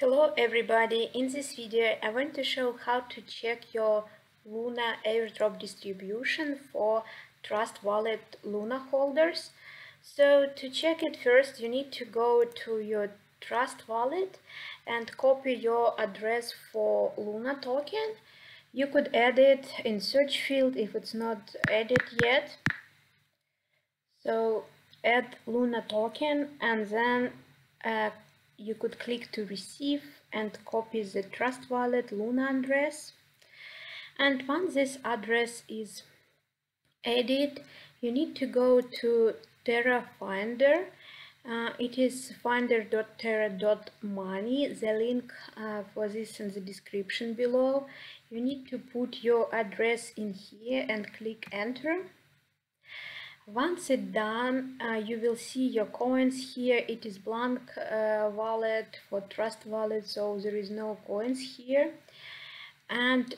Hello everybody, in this video I want to show how to check your Luna airdrop distribution for Trust Wallet Luna holders. So to check it first you need to go to your Trust Wallet and copy your address for Luna token. You could add it in search field if it's not added yet. So add Luna token and then uh, you could click to receive and copy the Trust Wallet Luna address. And once this address is added, you need to go to Terra Finder. Uh, it is finder.terra.money. The link uh, for this in the description below. You need to put your address in here and click enter. Once it's done, uh, you will see your coins here. It is blank uh, wallet for Trust Wallet, so there is no coins here. And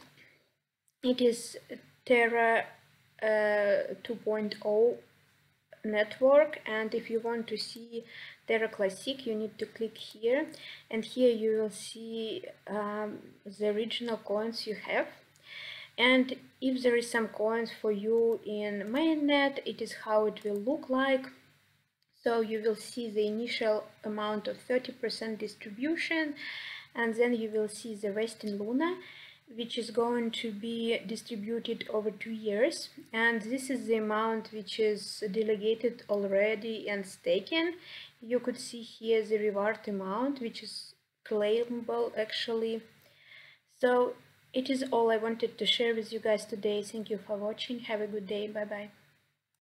it is Terra uh, 2.0 network and if you want to see Terra Classic you need to click here and here you will see um, the original coins you have and if there is some coins for you in mainnet it is how it will look like. So you will see the initial amount of 30% distribution and then you will see the rest in Luna which is going to be distributed over two years. And this is the amount which is delegated already and taken you could see here the reward amount which is claimable actually. So it is all I wanted to share with you guys today. Thank you for watching. Have a good day. Bye bye.